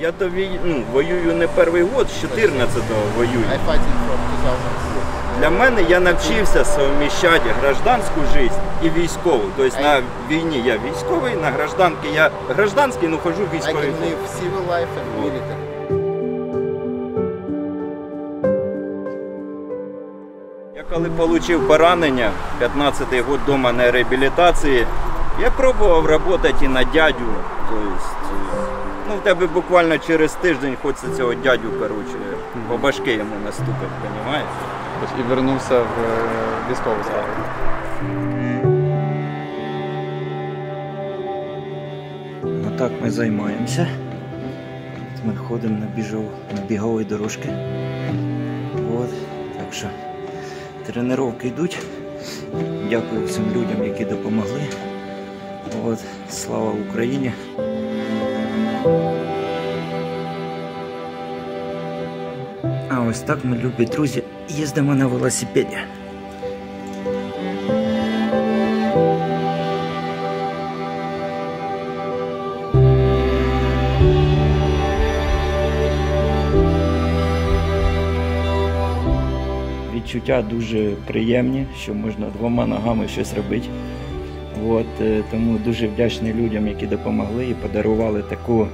Я то вій... ну, воюю не перший год, з 14-го воюю. I fighting from 2004. Для мене я навчився совміщати гражданську життя і військову. Тобто на війні я військовий, на гражданці я гражданський, ну хожу I військовій. can live civil life and military. Я коли отримав поранення, 15-й год вдома на реабілітації, я пробував працювати і на дядю. Тобто, ну, в тебе буквально через тиждень хочеться цього дядю, коротше, по башки йому наступити, розумієш? І вернувся в е, військову сферу. Ну так ми займаємося. От Ми ходимо на, біжов, на бігові дорожки. От, так що тренування йдуть. Дякую всім людям, які допомогли. От, слава Україні! А ось так ми, любі друзі, їздимо на велосипеді. Відчуття дуже приємні, що можна двома ногами щось робити. От, е, тому дуже вдячний людям, які допомогли і подарували таку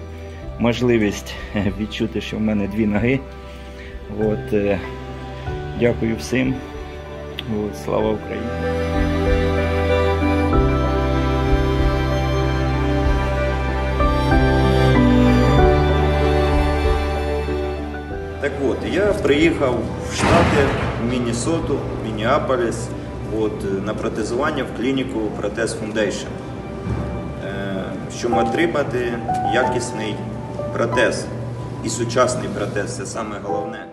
можливість е, відчути, що в мене дві ноги. От, е, дякую всім. От, слава Україні! Так от, я приїхав в Штати, в Міннесоту, в Мінneаполіс, от, на протезування в клініку Протез Foundation, е, щоб отримати якісний протез. І сучасний протез це саме головне.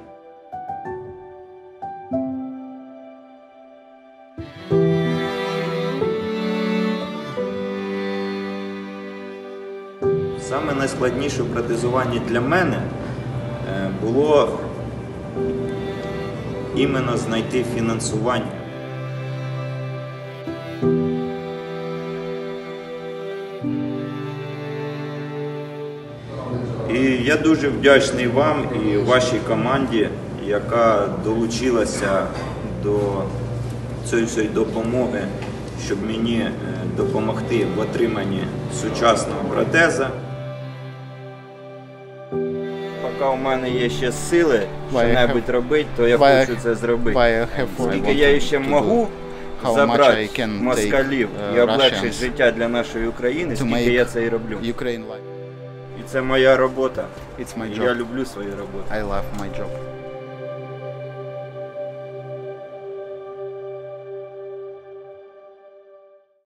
Саме найскладніше в протезуванні для мене е, було іменно знайти фінансування. І я дуже вдячний вам і вашій команді, яка долучилася до цієї допомоги, щоб мені е, допомогти в отриманні сучасного протеза. Поки у мене є ще сили що-небудь робити, то я хочу це зробити. Скільки я ще можу забрати I can москалів take, і uh, облегшити життя для нашої України, скільки я це і роблю. Ukraine life. І це моя робота. It's my І. Я люблю свою роботу. I love my job.